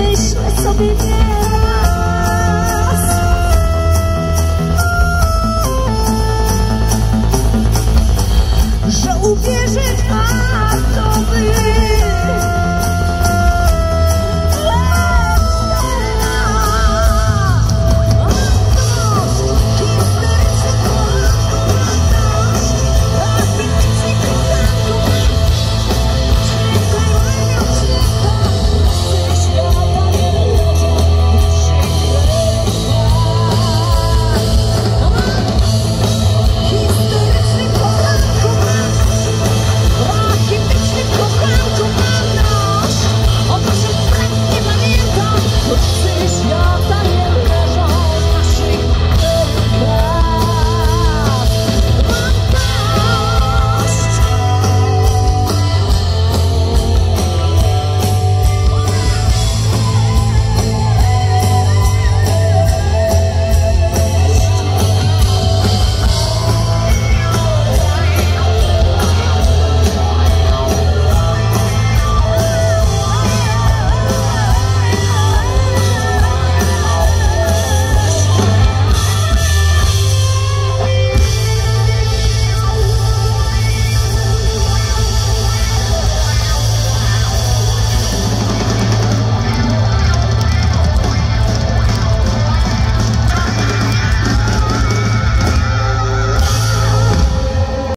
wish, let's all be there.